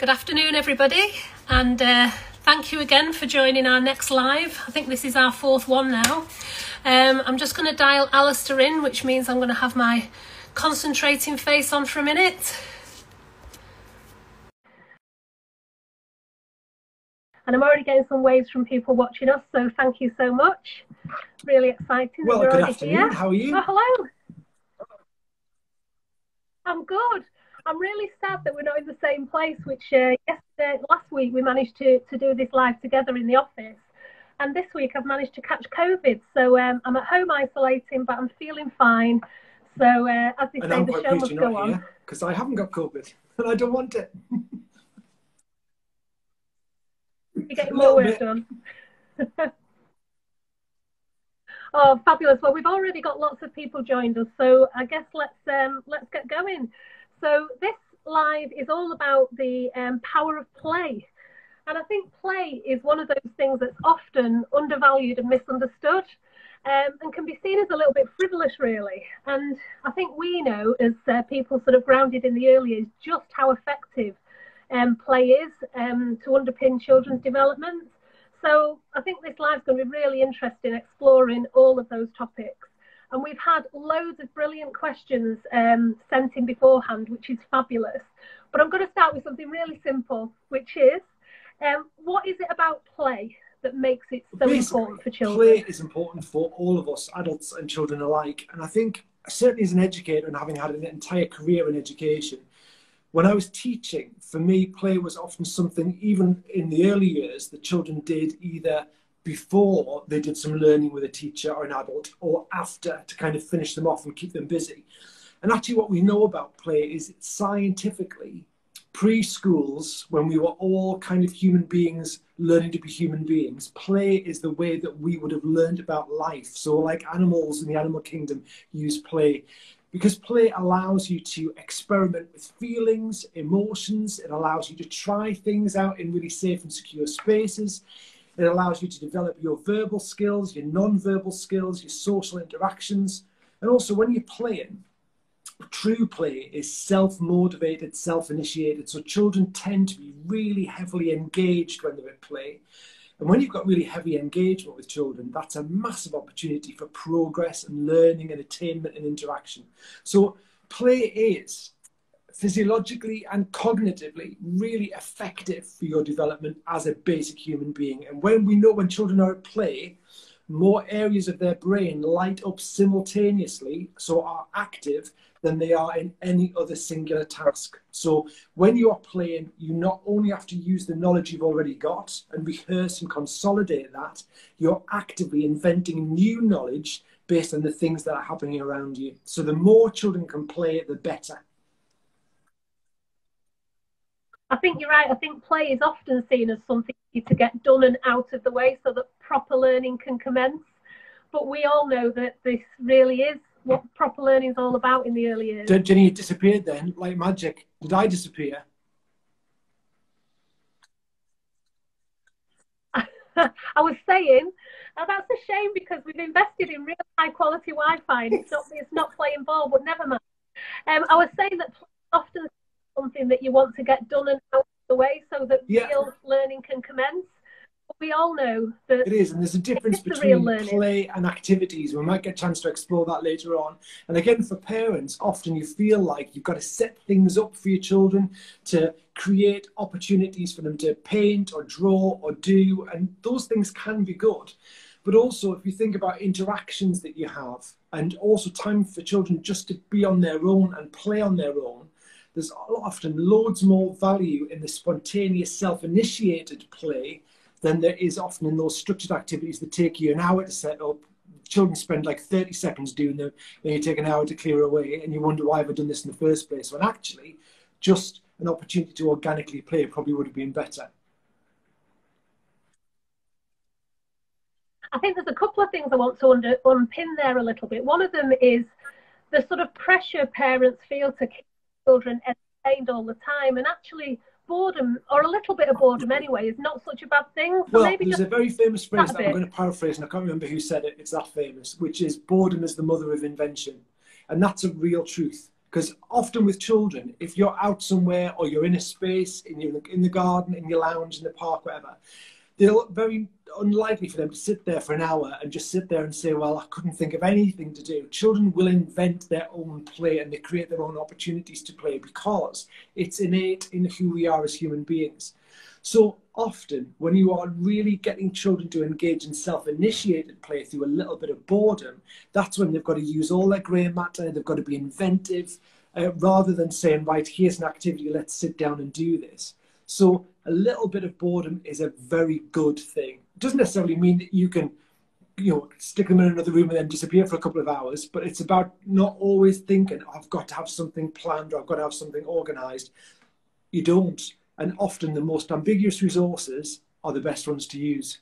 Good afternoon, everybody, and uh, thank you again for joining our next live. I think this is our fourth one now. Um, I'm just going to dial Alistair in, which means I'm going to have my concentrating face on for a minute. And I'm already getting some waves from people watching us, so thank you so much. Really exciting. Well, good afternoon. Here. How are you? Oh, hello. I'm good. I'm really sad that we're not in the same place. Which uh, yesterday, last week, we managed to to do this live together in the office, and this week I've managed to catch COVID. So um, I'm at home isolating, but I'm feeling fine. So uh, as they and say, I'm the show must go on. Because I haven't got COVID and I don't want it. You're getting more work done. oh, fabulous! Well, we've already got lots of people joined us, so I guess let's um, let's get going. So this live is all about the um, power of play. And I think play is one of those things that's often undervalued and misunderstood um, and can be seen as a little bit frivolous, really. And I think we know, as uh, people sort of grounded in the early years, just how effective um, play is um, to underpin children's development. So I think this live is going to be really interesting exploring all of those topics. And we've had loads of brilliant questions um, sent in beforehand, which is fabulous. But I'm going to start with something really simple, which is um, what is it about play that makes it so Basically, important for children? Play is important for all of us, adults and children alike. And I think, certainly as an educator and having had an entire career in education, when I was teaching, for me, play was often something, even in the early years, the children did either before they did some learning with a teacher or an adult or after to kind of finish them off and keep them busy. And actually, what we know about play is scientifically, preschools, when we were all kind of human beings learning to be human beings, play is the way that we would have learned about life. So, like animals in the animal kingdom use play because play allows you to experiment with feelings, emotions, it allows you to try things out in really safe and secure spaces. It allows you to develop your verbal skills, your non-verbal skills, your social interactions. And also when you're playing, true play is self-motivated, self-initiated. So children tend to be really heavily engaged when they're at play. And when you've got really heavy engagement with children, that's a massive opportunity for progress and learning and attainment and interaction. So play is physiologically and cognitively really effective for your development as a basic human being. And when we know when children are at play, more areas of their brain light up simultaneously, so are active, than they are in any other singular task. So when you are playing, you not only have to use the knowledge you've already got and rehearse and consolidate that, you're actively inventing new knowledge based on the things that are happening around you. So the more children can play, the better. I think you're right. I think play is often seen as something to get done and out of the way so that proper learning can commence. But we all know that this really is what proper learning is all about in the early years. Jennie disappeared then, like magic? Did I disappear? I was saying, now that's a shame because we've invested in real high quality Wi-Fi and it's not, it's not playing ball, but never mind. Um, I was saying that often something that you want to get done and out of the way so that yeah. real learning can commence we all know that it is, and there's a difference between play and activities. We might get a chance to explore that later on. And again, for parents, often you feel like you've got to set things up for your children to create opportunities for them to paint or draw or do, and those things can be good. But also, if you think about interactions that you have, and also time for children just to be on their own and play on their own, there's often loads more value in the spontaneous, self initiated play than there is often in those structured activities that take you an hour to set up. Children spend like 30 seconds doing them, then you take an hour to clear away, and you wonder why I've done this in the first place. When actually, just an opportunity to organically play probably would have been better. I think there's a couple of things I want to under, unpin there a little bit. One of them is the sort of pressure parents feel to children entertained all the time, and actually boredom or a little bit of boredom anyway is not such a bad thing. So well, maybe there's a very famous phrase that I'm going to paraphrase, and I can't remember who said it. It's that famous, which is boredom is the mother of invention, and that's a real truth. Because often with children, if you're out somewhere or you're in a space, in, your, in the garden, in your lounge, in the park, whatever, they're very unlikely for them to sit there for an hour and just sit there and say, Well, I couldn't think of anything to do. Children will invent their own play and they create their own opportunities to play because it's innate in who we are as human beings. So often, when you are really getting children to engage in self initiated play through a little bit of boredom, that's when they've got to use all their grey matter, they've got to be inventive, uh, rather than saying, Right, here's an activity, let's sit down and do this. So a little bit of boredom is a very good thing. It doesn't necessarily mean that you can you know, stick them in another room and then disappear for a couple of hours. But it's about not always thinking, I've got to have something planned or I've got to have something organized. You don't. And often the most ambiguous resources are the best ones to use.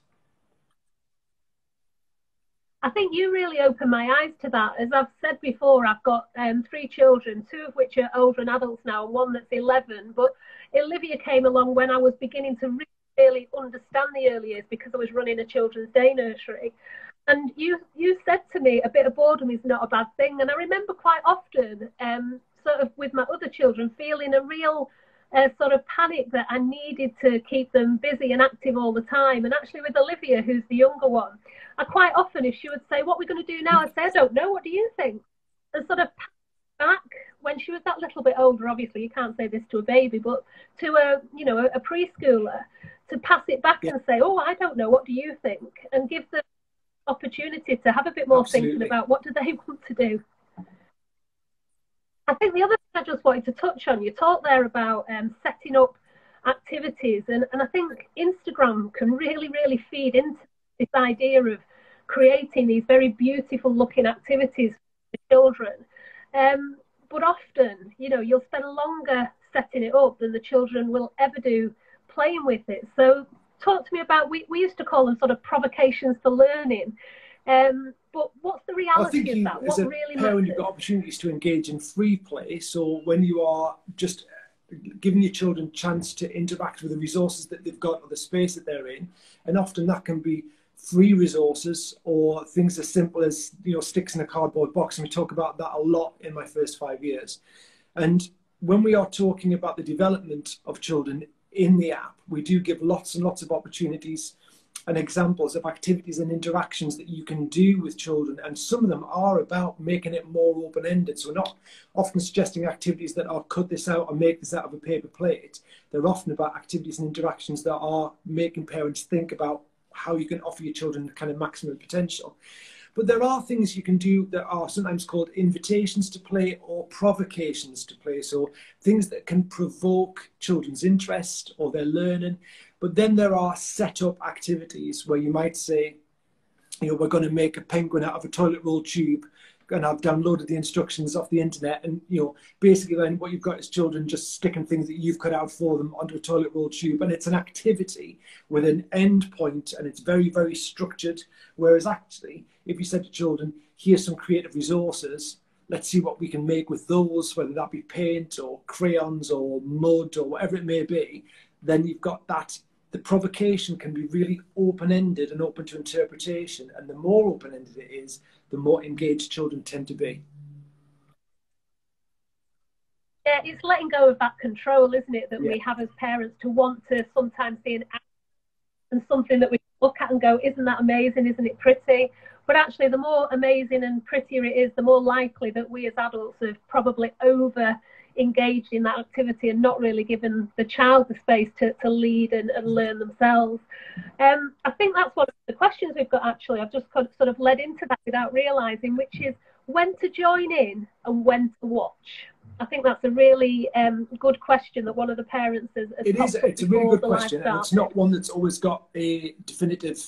I think you really opened my eyes to that. As I've said before, I've got um, three children, two of which are older and adults now, and one that's 11. But Olivia came along when I was beginning to really, understand the early years because I was running a children's day nursery. And you, you said to me, a bit of boredom is not a bad thing. And I remember quite often, um, sort of with my other children, feeling a real a sort of panic that I needed to keep them busy and active all the time. And actually, with Olivia, who's the younger one, I quite often, if she would say, "What are we going to do now?" I'd say, "I don't know. What do you think?" And sort of back when she was that little bit older. Obviously, you can't say this to a baby, but to a you know a, a preschooler, to pass it back yeah. and say, "Oh, I don't know. What do you think?" and give them opportunity to have a bit more Absolutely. thinking about what do they want to do. I think the other thing I just wanted to touch on, you talked there about um, setting up activities, and, and I think Instagram can really, really feed into this idea of creating these very beautiful looking activities for children. Um, but often, you know, you'll spend longer setting it up than the children will ever do playing with it. So, talk to me about we, we used to call them sort of provocations for learning. Um, but what's the reality of that? What really parent, matters? you've got opportunities to engage in free play. So when you are just giving your children chance to interact with the resources that they've got or the space that they're in, and often that can be free resources or things as simple as you know sticks in a cardboard box and we talk about that a lot in my first five years and when we are talking about the development of children in the app we do give lots and lots of opportunities and examples of activities and interactions that you can do with children. And some of them are about making it more open ended. So, we're not often suggesting activities that are cut this out or make this out of a paper plate. They're often about activities and interactions that are making parents think about how you can offer your children the kind of maximum potential. But there are things you can do that are sometimes called invitations to play or provocations to play. So things that can provoke children's interest or their learning. But then there are set up activities where you might say, you know, we're going to make a penguin out of a toilet roll tube and I've downloaded the instructions off the internet. And, you know, basically then what you've got is children just sticking things that you've cut out for them onto a toilet roll tube. And it's an activity with an end point and it's very, very structured. Whereas actually, if you said to children, here's some creative resources, let's see what we can make with those, whether that be paint or crayons or mud or whatever it may be, then you've got that the provocation can be really open ended and open to interpretation. And the more open ended it is, the more engaged children tend to be. Yeah, it's letting go of that control, isn't it, that yeah. we have as parents to want to sometimes see an act and something that we look at and go, isn't that amazing? Isn't it pretty? But actually, the more amazing and prettier it is, the more likely that we as adults have probably over engaged in that activity and not really given the child the space to, to lead and, and learn themselves. Um, I think that's one of the questions we've got actually. I've just sort of led into that without realizing, which is when to join in and when to watch. I think that's a really um, good question that one of the parents has. has it is. It's a really good question, and it's not one that's always got a definitive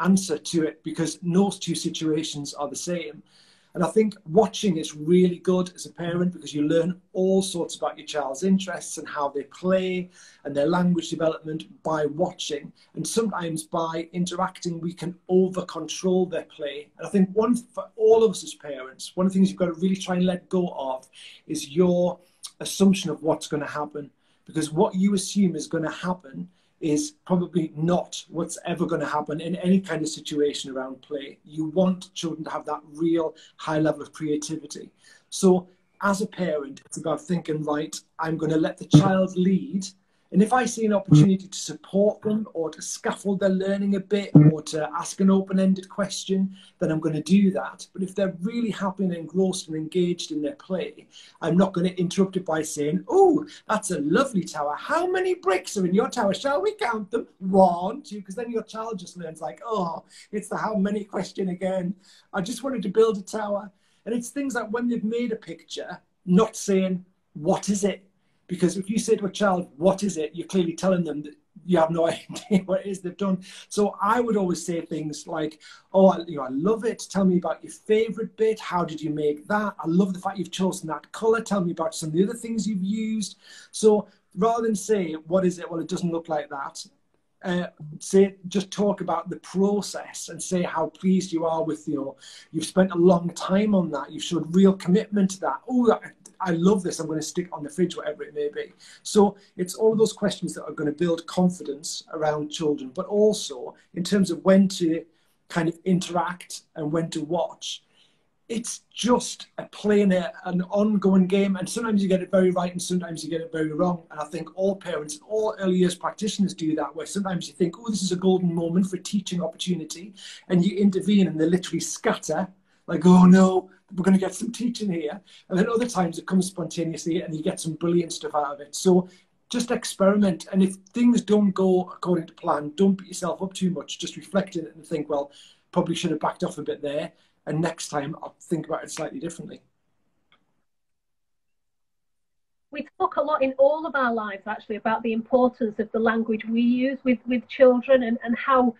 answer to it because no two situations are the same. And I think watching is really good as a parent because you learn all sorts about your child's interests and how they play and their language development by watching. And sometimes by interacting, we can over control their play. And I think one for all of us as parents, one of the things you've got to really try and let go of is your assumption of what's going to happen. Because what you assume is going to happen is probably not what's ever going to happen in any kind of situation around play. You want children to have that real high level of creativity. So as a parent, it's about thinking, right, I'm going to let the child lead and if I see an opportunity to support them or to scaffold their learning a bit mm. or to ask an open ended question, then I'm going to do that. But if they're really happy and engrossed and engaged in their play, I'm not going to interrupt it by saying, Oh, that's a lovely tower. How many bricks are in your tower? Shall we count them? One, two, because then your child just learns, like, Oh, it's the how many question again. I just wanted to build a tower. And it's things like when they've made a picture, not saying, What is it? Because if you say to a child, what is it? You're clearly telling them that you have no idea what it is they've done. So I would always say things like, oh, you know, I love it. Tell me about your favorite bit. How did you make that? I love the fact you've chosen that color. Tell me about some of the other things you've used. So rather than say, what is it? Well, it doesn't look like that. Uh, say just talk about the process and say how pleased you are with you know you've spent a long time on that you've showed real commitment to that oh I love this, I'm going to stick on the fridge, whatever it may be. So it's all those questions that are going to build confidence around children, but also in terms of when to kind of interact and when to watch. It's just a playing a, an ongoing game, and sometimes you get it very right, and sometimes you get it very wrong. And I think all parents, and all early years practitioners do that, where sometimes you think, "Oh, this is a golden moment for teaching opportunity," and you intervene, and they literally scatter like, oh no, we're going to get some teaching here. And then other times it comes spontaneously and you get some brilliant stuff out of it. So just experiment. And if things don't go according to plan, don't beat yourself up too much. Just reflect on it and think, well, probably should have backed off a bit there. And next time I'll think about it slightly differently. We talk a lot in all of our lives actually about the importance of the language we use with, with children and, and how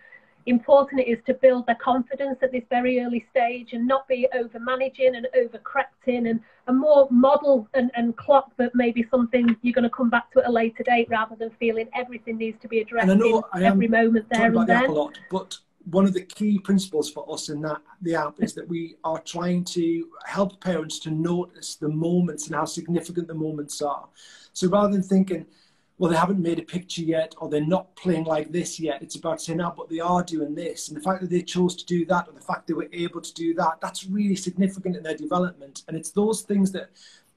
important it is to build their confidence at this very early stage and not be over managing and over correcting and, a more model and, and clock that maybe something you're going to come back to at a later date rather than feeling everything needs to be addressed and i in every moment there and then. The lot, but one of the key principles for us in that the app is that we are trying to help parents to notice the moments and how significant the moments are. So rather than thinking, well, they haven't made a picture yet, or they're not playing like this yet. It's about saying, no, but they are doing this. And the fact that they chose to do that, or the fact they were able to do that, that's really significant in their development. And it's those things that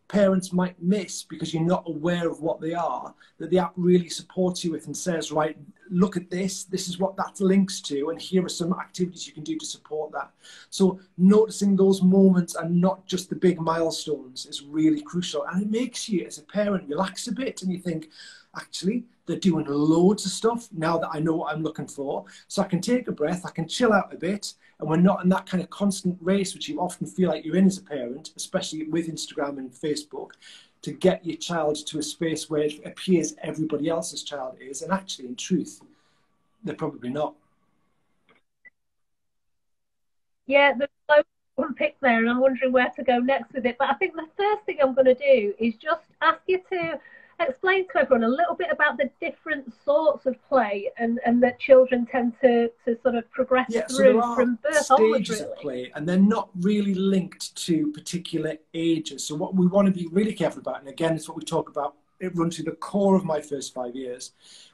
parents might miss because you're not aware of what they are, that the app really supports you with and says, right, look at this, this is what that links to, and here are some activities you can do to support that. So noticing those moments and not just the big milestones is really crucial. And it makes you, as a parent, relax a bit and you think, actually they're doing loads of stuff now that I know what I'm looking for. So I can take a breath, I can chill out a bit, and we're not in that kind of constant race, which you often feel like you're in as a parent, especially with Instagram and Facebook, to get your child to a space where it appears everybody else's child is, and actually, in truth, they're probably not. Yeah, there's no one pick there, and I'm wondering where to go next with it. But I think the first thing I'm going to do is just ask you to explain to everyone a little bit about the different sorts of play and, and that children tend to, to sort of progress yeah, through so from birth stages onwards, really. of play and they're not really linked to particular ages. So what we want to be really careful about, and again, it's what we talk about, it runs to the core of my first five years.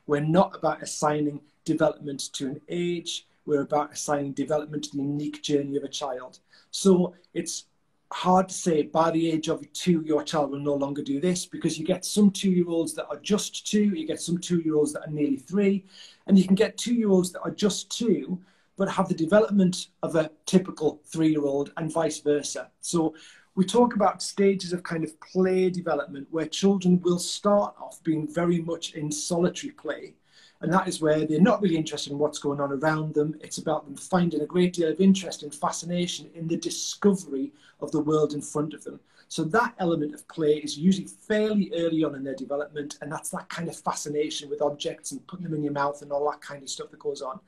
We're not about assigning development to an age. We're about assigning development to the unique journey of a child. So it's hard to say by the age of two your child will no longer do this because you get some two year olds that are just two, you get some two year olds that are nearly three, and you can get two year olds that are just two but have the development of a typical three year old and vice versa. So we talk about stages of kind of play development where children will start off being very much in solitary play and that is where they're not really interested in what's going on around them. It's about them finding a great deal of interest and fascination in the discovery of the world in front of them. So that element of play is usually fairly early on in their development, and that's that kind of fascination with objects and putting them in your mouth and all that kind of stuff that goes on.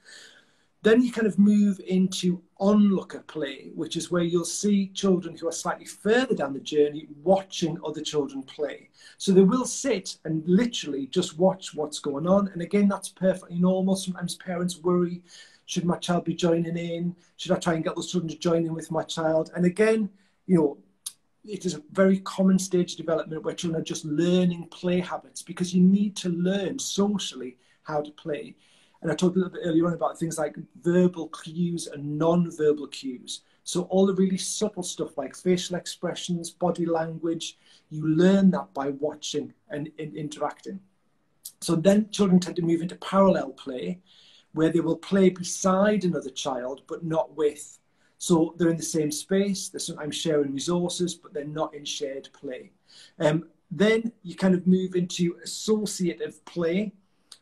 Then you kind of move into onlooker play, which is where you'll see children who are slightly further down the journey watching other children play. So they will sit and literally just watch what's going on. And again, that's perfectly normal. Sometimes parents worry should my child be joining in? Should I try and get those children to join in with my child? And again, you know, it is a very common stage of development where children are just learning play habits because you need to learn socially how to play. And I talked a little bit earlier on about things like verbal cues and non-verbal cues. So all the really subtle stuff like facial expressions, body language, you learn that by watching and, and interacting. So then children tend to move into parallel play, where they will play beside another child, but not with. So they're in the same space, they're sometimes sharing resources, but they're not in shared play. Um, then you kind of move into associative play,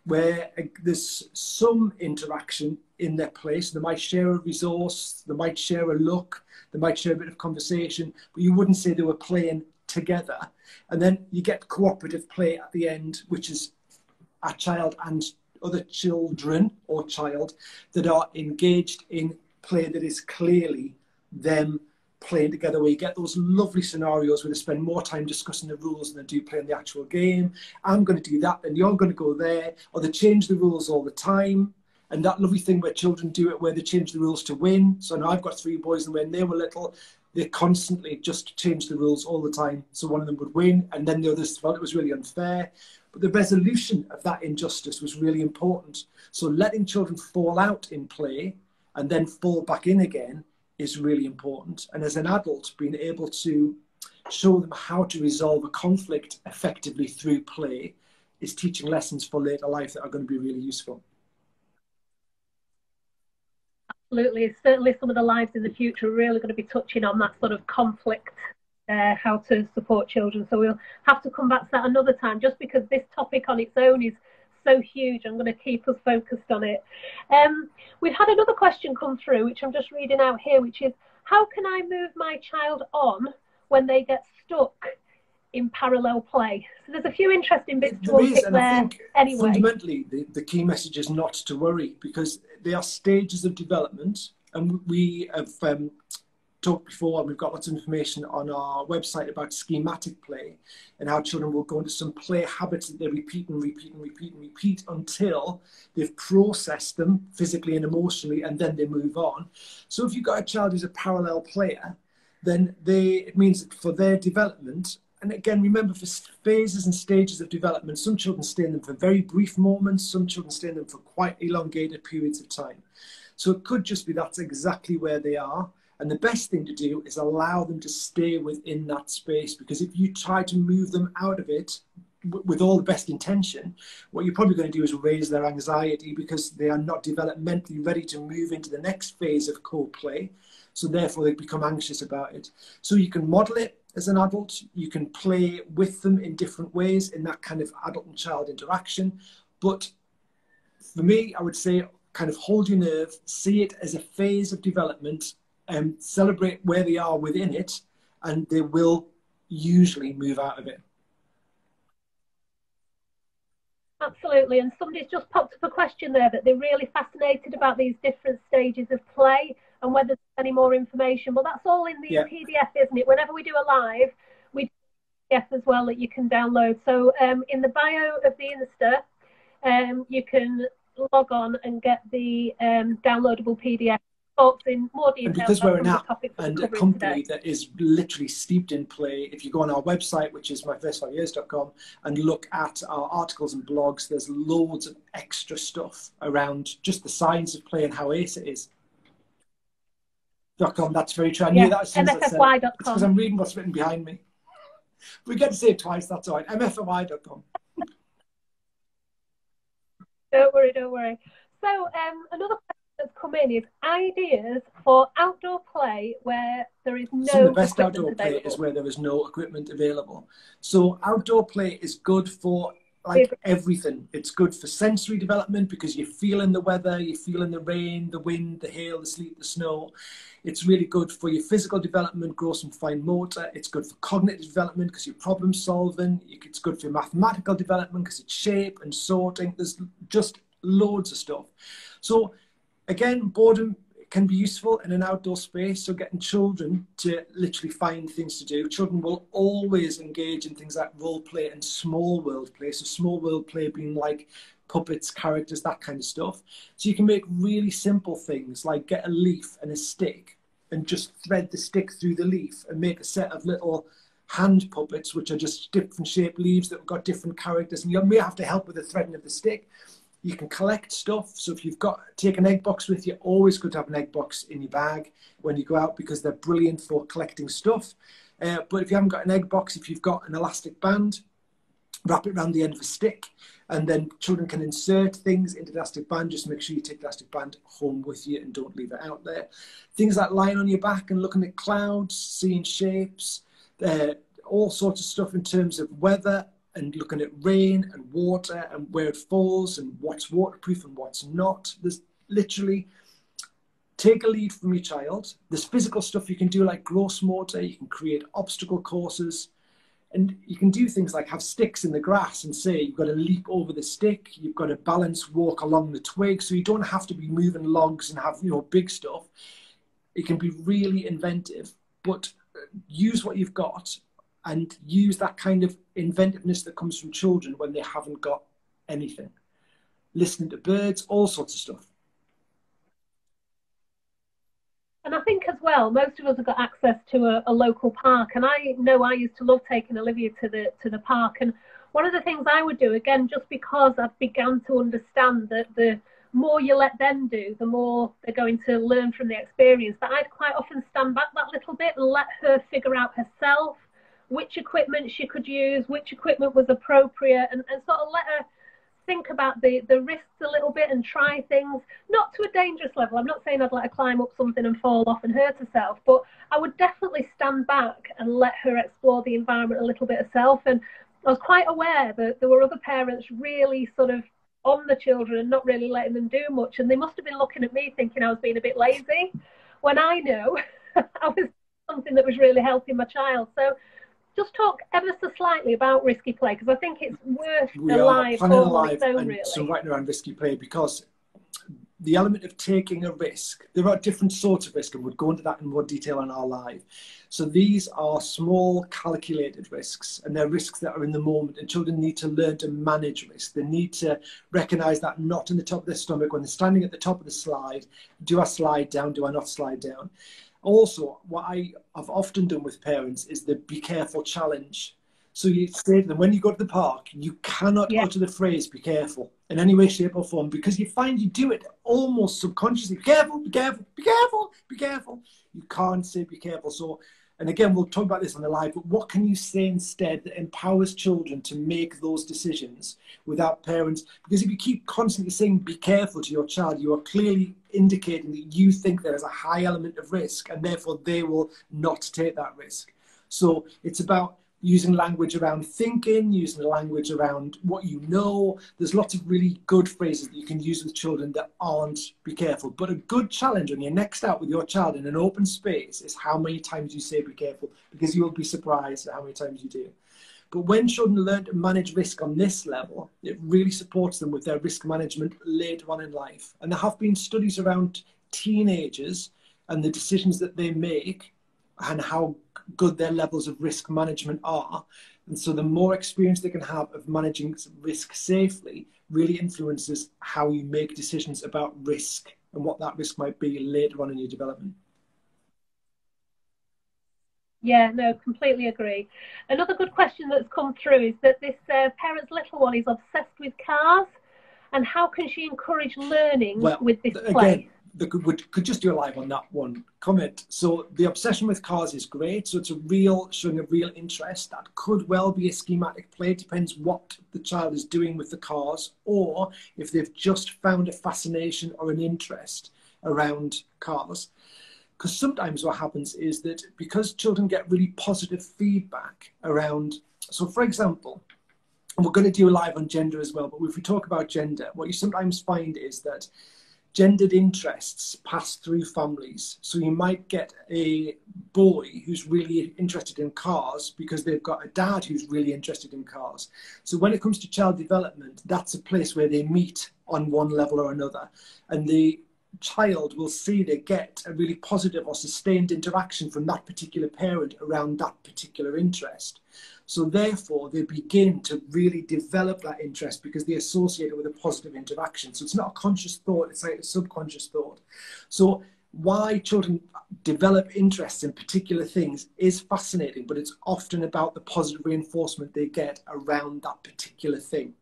where uh, there's some interaction in their place. They might share a resource, they might share a look, they might share a bit of conversation, but you wouldn't say they were playing together. And then you get cooperative play at the end, which is a child and other children or child that are engaged in play that is clearly them playing together where you get those lovely scenarios where they spend more time discussing the rules than they do playing the actual game. I'm going to do that, and you're going to go there, or they change the rules all the time. And that lovely thing where children do it, where they change the rules to win. So now I've got three boys, and when they were little, they constantly just changed the rules all the time. So one of them would win, and then the others felt it was really unfair. But the resolution of that injustice was really important. So letting children fall out in play and then fall back in again is really important. And as an adult, being able to show them how to resolve a conflict effectively through play is teaching lessons for later life that are going to be really useful. Absolutely. Certainly, some of the lives in the future are really going to be touching on that sort of conflict, uh, how to support children. So we'll have to come back to that another time, just because this topic on its own is so huge. I'm going to keep us focused on it. Um, we've had another question come through, which I'm just reading out here, which is how can I move my child on when they get stuck in parallel play? So there's a few interesting bits to unpick there. I think anyway. fundamentally, the, the key message is not to worry because they are stages of development, and we have um, talked before, and we've got lots of information on our website about schematic play and how children will go into some play habits that they repeat and repeat and repeat and repeat until they've processed them physically and emotionally, and then they move on. So if you've got a child who's a parallel player, then they it means that for their development, and again, remember for phases and stages of development, some children stay in them for very brief moments, some children stay in them for quite elongated periods of time. So it could just be that's exactly where they are. And the best thing to do is allow them to stay within that space because if you try to move them out of it with all the best intention, what you're probably going to do is raise their anxiety because they are not developmentally ready to move into the next phase of co play. So therefore, they become anxious about it. So you can model it as an adult, you can play with them in different ways in that kind of adult and child interaction. But for me, I would say kind of hold your nerve, see it as a phase of development and celebrate where they are within it, and they will usually move out of it. Absolutely, and somebody's just popped up a question there that they're really fascinated about these different stages of play and whether there's any more information. Well, that's all in the yeah. PDF, isn't it? Whenever we do a live, we do PDF as well that you can download. So um, in the bio of the Insta, um, you can log on and get the um, downloadable PDF talks in more detail. And because we're an app and a company today. that is literally steeped in play, if you go on our website, which is myfirst5years.com, and look at our articles and blogs, there's loads of extra stuff around just the science of play and how ace it is. Dot com, that's very true. I yeah, knew that as soon It's because I'm reading what's written behind me. We get to say it twice, that's all right. MFY.com. don't worry, don't worry. So, um, another that's come in is ideas for outdoor play where there is no. So the best outdoor play is where there is no equipment available. So outdoor play is good for like everything. It's good for sensory development because you're feeling the weather, you're feeling the rain, the wind, the hail, the sleet, the snow. It's really good for your physical development, gross and fine motor. It's good for cognitive development because you're problem solving. It's good for mathematical development because it's shape and sorting. There's just loads of stuff. So again, boredom can be useful in an outdoor space. So getting children to literally find things to do. Children will always engage in things like role play and small world play. So small world play being like puppets, characters, that kind of stuff. So you can make really simple things like get a leaf and a stick and just thread the stick through the leaf and make a set of little hand puppets, which are just different shaped leaves that have got different characters. And you may have to help with the threading of the stick You can collect stuff. So if you've got take an egg box with you, always good to have an egg box in your bag when you go out because they're brilliant for collecting stuff. Uh, but if you haven't got an egg box, if you've got an elastic band, wrap it around the end of a stick, and then children can insert things into the elastic band. Just make sure you take the elastic band home with you and don't leave it out there. Things like lying on your back and looking at clouds, seeing shapes, uh, all sorts of stuff in terms of weather and looking at rain and water and where it falls and what's waterproof and what's not. There's literally take a lead from your child. There's physical stuff you can do like gross motor, you can create obstacle courses, and you can do things like have sticks in the grass and say you've got to leap over the stick, you've got to balance walk along the twig, so you don't have to be moving logs and have you know big stuff. It can be really inventive, but uh, use what you've got and use that kind of inventiveness that comes from children when they haven't got anything. Listening to birds, all sorts of stuff. And I think as well, most of us have got access to a, a, local park. And I know I used to love taking Olivia to the to the park. And one of the things I would do, again, just because I've begun to understand that the more you let them do, the more they're going to learn from the experience. But I'd quite often stand back that little bit and let her figure out herself which equipment she could use, which equipment was appropriate, and, and sort of let her think about the, the risks a little bit and try things, not to a dangerous level. I'm not saying I'd let her climb up something and fall off and hurt herself, but I would definitely stand back and let her explore the environment a little bit herself. And I was quite aware that there were other parents really sort of on the children and not really letting them do much. And they must have been looking at me thinking I was being a bit lazy when I know I was something that was really helping my child. So just talk ever so slightly about risky play because I think it's worth we a live on its own, really. So right around risky play because the element of taking a risk, there are different sorts of risk, and we'll go into that in more detail on our live. So these are small, calculated risks, and they're risks that are in the moment. And children need to learn to manage risk. They need to recognize that knot in the top of their stomach when they're standing at the top of the slide. Do I slide down? Do I not slide down? Also, what I have often done with parents is the be careful challenge. So you say to them, when you go to the park, you cannot yeah. utter the phrase be careful in any way, shape, or form because you find you do it almost subconsciously. Be careful, be careful, be careful, be careful. You can't say be careful. So and again, we'll talk about this on the live, but what can you say instead that empowers children to make those decisions without parents? Because if you keep constantly saying, be careful to your child, you are clearly indicating that you think there is a high element of risk and therefore they will not take that risk. So it's about using language around thinking, using the language around what you know. There's lots of really good phrases that you can use with children that aren't be careful. But a good challenge on your next out with your child in an open space is how many times you say be careful, because you will be surprised at how many times you do. But when children learn to manage risk on this level, it really supports them with their risk management later on in life. And there have been studies around teenagers and the decisions that they make and how good their levels of risk management are. And so the more experience they can have of managing risk safely really influences how you make decisions about risk and what that risk might be later on in your development. Yeah, no, completely agree. Another good question that's come through is that this uh, parent's little one is obsessed with cars, and how can she encourage learning well, with this play? The, could, could just do a live on that one comment. So the obsession with cars is great. So it's a real showing a real interest. That could well be a schematic play. Depends what the child is doing with the cars, or if they've just found a fascination or an interest around cars. Because sometimes what happens is that because children get really positive feedback around. So, for example, we're going to do a live on gender as well. But if we talk about gender, what you sometimes find is that gendered interests pass through families. So you might get a boy who's really interested in cars because they've got a dad who's really interested in cars. So when it comes to child development, that's a place where they meet on one level or another. And the child will see they get a really positive or sustained interaction from that particular parent around that particular interest. So therefore, they begin to really develop that interest because they associate it with a positive interaction. So it's not a conscious thought; it's like a subconscious thought. So why children develop interests in particular things is fascinating, but it's often about the positive reinforcement they get around that particular thing.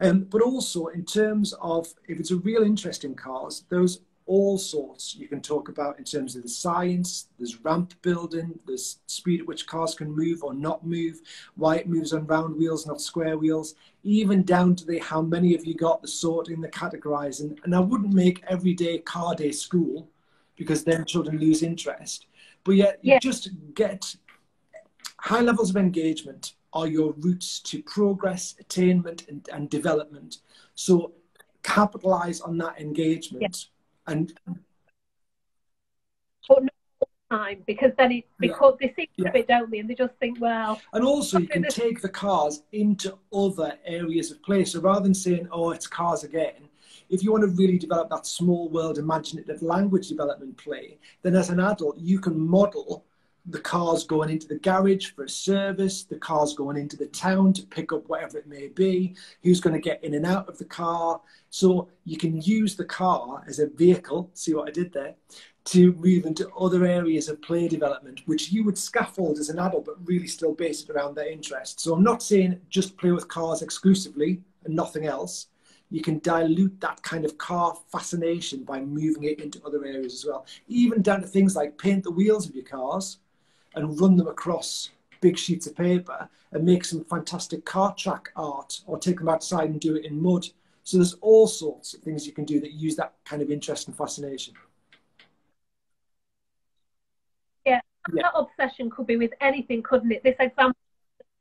Um, but also in terms of if it's a real interest in cars, those all sorts you can talk about in terms of the science. There's ramp building, there's speed at which cars can move or not move, why it moves on round wheels, not square wheels, even down to the how many of you got the sorting, the categorizing. And I wouldn't make everyday car day school because then children lose interest. But yet you just get high levels of engagement are your routes to progress, attainment, and, and development. So capitalize on that engagement. Yeah and but no time because then it because yeah. they see yeah. it don't they and they just think well and also you can this. take the cars into other areas of play so rather than saying oh it's cars again if you want to really develop that small world imaginative language development play then as an adult you can model the cars going into the garage for a service, the cars going into the town to pick up whatever it may be, who's going to get in and out of the car. So you can use the car as a vehicle, see what I did there, to move into other areas of play development, which you would scaffold as an adult, but really still base it around their interest. So I'm not saying just play with cars exclusively and nothing else. You can dilute that kind of car fascination by moving it into other areas as well, even down to things like paint the wheels of your cars and run them across big sheets of paper and make some fantastic car track art or take them outside and do it in mud. So there's all sorts of things you can do that use that kind of interest and fascination. Yeah, yeah. that obsession could be with anything, couldn't it? This example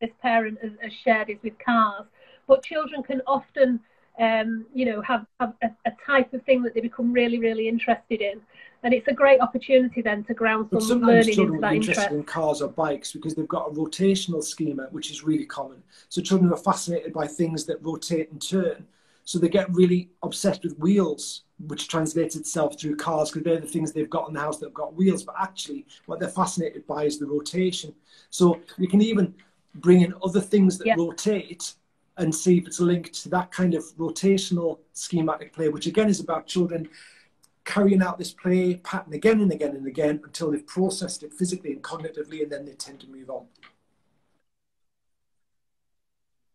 this parent has, has shared is with cars, but children can often um, you know, have, have a, a, type of thing that they become really, really interested in. And it's a great opportunity then to ground some learning children into that interested interest. in cars or bikes because they've got a rotational schema, which is really common. So children are fascinated by things that rotate and turn. So they get really obsessed with wheels, which translates itself through cars because they're the things they've got in the house that have got wheels. But actually, what they're fascinated by is the rotation. So you can even bring in other things that yeah. rotate and see if it's linked to that kind of rotational schematic play, which again is about children carrying out this play pattern again and again and again until they've processed it physically and cognitively, and then they tend to move on.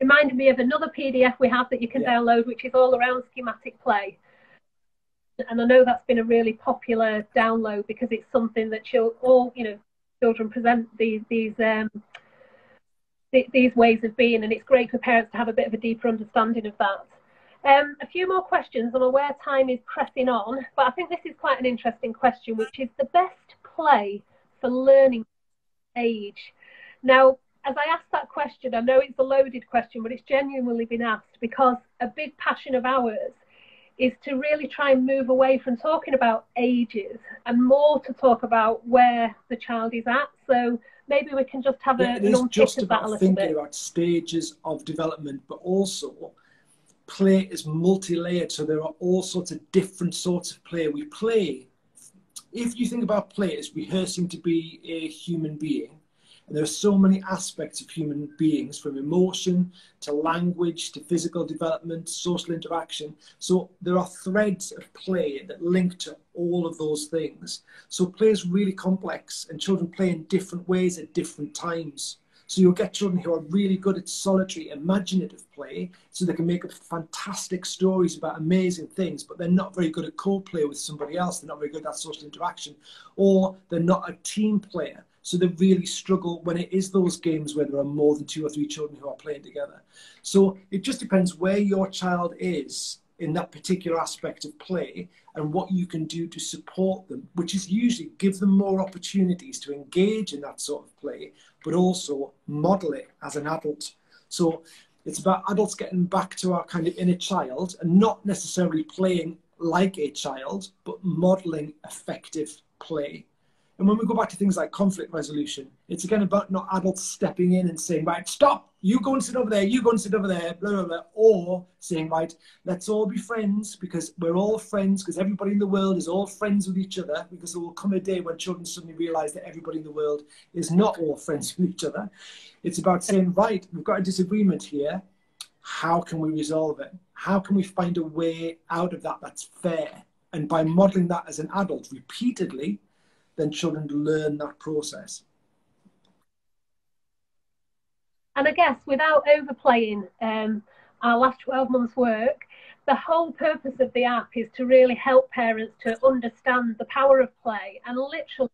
Reminded me of another PDF we have that you can yeah. download, which is all around schematic play. And I know that's been a really popular download because it's something that all you know children present these these um, these ways of being, and it's great for parents to have a bit of a deeper understanding of that. Um, a few more questions. I'm aware time is pressing on, but I think this is quite an interesting question, which is the best play for learning age. Now, as I ask that question, I know it's a loaded question, but it's genuinely been asked because a big passion of ours is to really try and move away from talking about ages and more to talk about where the child is at. So maybe we can just have yeah, a, an unpick of that a little thinking bit. about stages of development, but also play is multi-layered. So there are all sorts of different sorts of play. We play. If you think about play as rehearsing to be a human being, and there are so many aspects of human beings, from emotion to language to physical development, social interaction. So there are threads of play that link to all of those things. So play is really complex, and children play in different ways at different times. So you'll get children who are really good at solitary, imaginative play, so they can make up fantastic stories about amazing things, but they're not very good at co-play with somebody else. They're not very good at social interaction, or they're not a team player. So they really struggle when it is those games where there are more than two or three children who are playing together. So it just depends where your child is in that particular aspect of play and what you can do to support them, which is usually give them more opportunities to engage in that sort of play, but also model it as an adult. So it's about adults getting back to our kind of inner child and not necessarily playing like a child, but modeling effective play. And when we go back to things like conflict resolution, it's again about not adults stepping in and saying, right, stop, you go and sit over there, you go and sit over there, blah, blah, blah. Or saying, right, let's all be friends because we're all friends, because everybody in the world is all friends with each other, because there will come a day when children suddenly realize that everybody in the world is not all friends with each other. It's about saying, right, we've got a disagreement here. How can we resolve it? How can we find a way out of that that's fair? And by modeling that as an adult repeatedly, then children learn that process. And I guess without overplaying, um, our last 12 months' work, the whole purpose of the app is to really help parents to understand the power of play. And literally,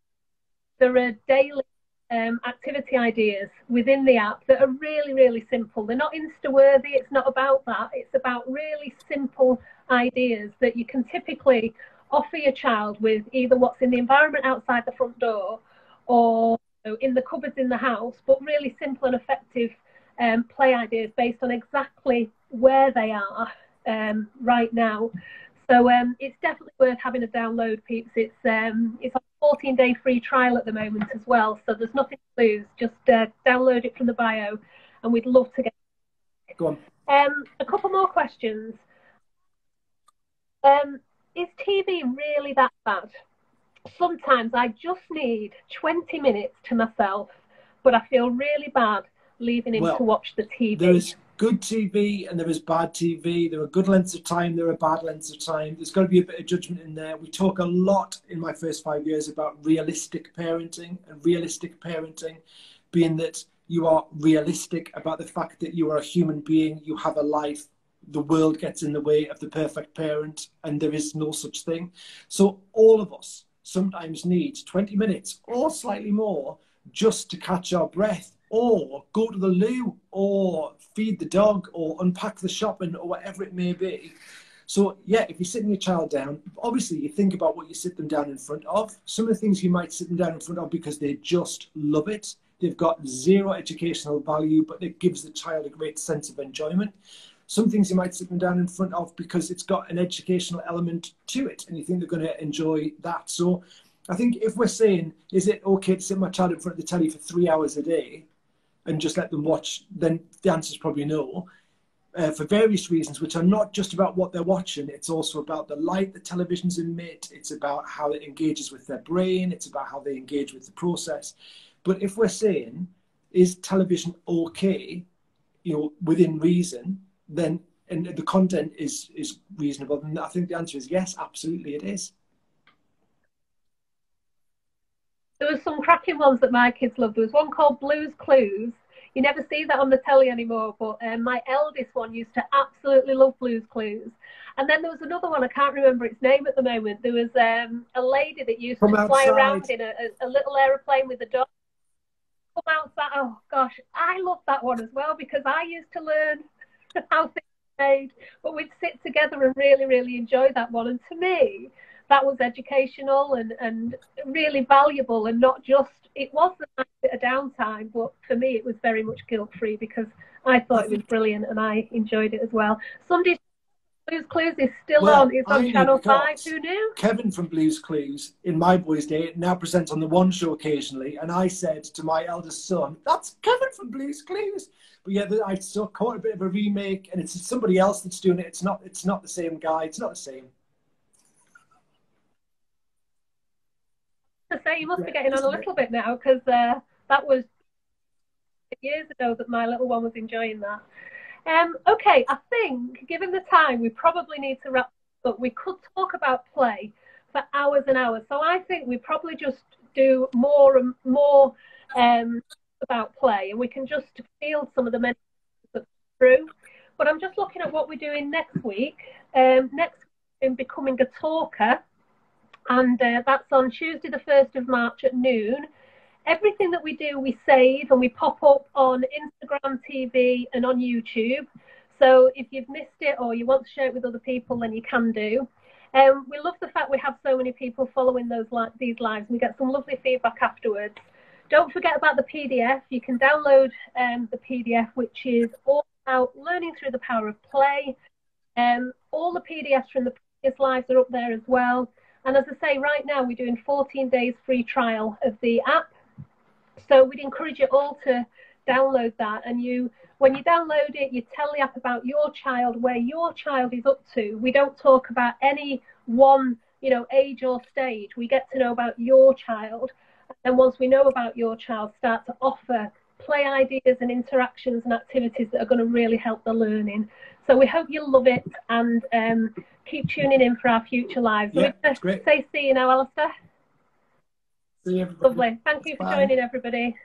there are daily um, activity ideas within the app that are really, really simple. They're not Insta worthy, it's not about that. It's about really simple ideas that you can typically offer your child with either what's in the environment outside the front door or you know, in the cupboards in the house, but really simple and effective um, play ideas based on exactly where they are um, right now. So um, it's definitely worth having a download, peeps. It's um, it's a 14 day free trial at the moment as well, so there's nothing to lose. Just uh, download it from the bio, and we'd love to get. Go on. Um, a couple more questions. Um, is TV really that bad? Sometimes I just need 20 minutes to myself, but I feel really bad leaving him Well, to watch the TV. There is good TV and there is bad TV. There are good lengths of time, there are bad lengths of time. There's got to be a bit of judgment in there. We talk a lot in my first five years about realistic parenting and realistic parenting being that you are realistic about the fact that you are a human being, you have a life, the world gets in the way of the perfect parent, and there is no such thing. So, all of us sometimes need 20 minutes or slightly more just to catch our breath, or go to the loo, or feed the dog, or unpack the shopping, or whatever it may be. So, yeah, if you're sitting your child down, obviously you think about what you sit them down in front of. Some of the things you might sit them down in front of because they just love it. They've got zero educational value, but it gives the child a great sense of enjoyment. Some things you might sit them down in front of because it's got an educational element to it and you think they're going to enjoy that. So I think if we're saying, is it okay to sit my child in front of the telly for three hours a day and just let them watch, then the answer is probably no. Uh, for various reasons, which are not just about what they're watching, it's also about the light the televisions emit, it's about how it engages with their brain, it's about how they engage with the process. But if we're saying, is television okay, you know, within reason, then and the content is is reasonable, then I think the answer is yes, absolutely it is. There were some cracking ones that my kids loved. There was one called Blues Clues. You never see that on the telly anymore, but um, my eldest one used to absolutely love Blues Clues. And then there was another one, I can't remember its name at the moment. There was um, a lady that used Come to fly around in a, a, a little aeroplane with a dog. Come outside. Oh, gosh, I love that one as well because I used to learn how things made. But we'd sit together and really, really enjoy that one. And to me, that was educational and, and really valuable and not just it was a bit of downtime but for me it was very much guilt free because I thought it was mm-hmm. brilliant and I enjoyed it as well. Sunday Blues Clues is still Well, on. It's on knew Channel Five. Who knew? Kevin from Blues Clues in my boys' day now presents on the One Show occasionally, and I said to my eldest son, "That's Kevin from Blues Clues." But yeah, I saw caught a bit of a remake, and it's somebody else that's doing it. It's not. It's not the same guy. It's not the same. To say you must be getting on a isn't it? little bit now because uh, that was years ago that my little one was enjoying that. Um, okay, I think given the time, we probably need to wrap up. We could talk about play for hours and hours. So I think we probably just do more and more um, about play, and we can just field some of the that's through. But I'm just looking at what we're doing next week. Um, next in becoming a talker, and uh, that's on Tuesday, the first of March at noon everything that we do, we save and we pop up on Instagram TV and on YouTube. So if you've missed it or you want to share it with other people, then you can do. Um, we love the fact we have so many people following those li- these lives. We get some lovely feedback afterwards. Don't forget about the PDF. You can download um, the PDF, which is all about learning through the power of play. Um, all the PDFs from the previous lives are up there as well. And as I say, right now we're doing 14 days free trial of the app. So we'd encourage you all to download that. And you, when you download it, you tell the app about your child, where your child is up to. We don't talk about any one, you know, age or stage. We get to know about your child. And once we know about your child, start to offer play ideas and interactions and activities that are going to really help the learning. So we hope you'll love it and um, keep tuning in for our future lives. Yeah, we're gonna great. Say see you now, Alistair. See everybody. Lovely. Thank you for Bye. joining, everybody.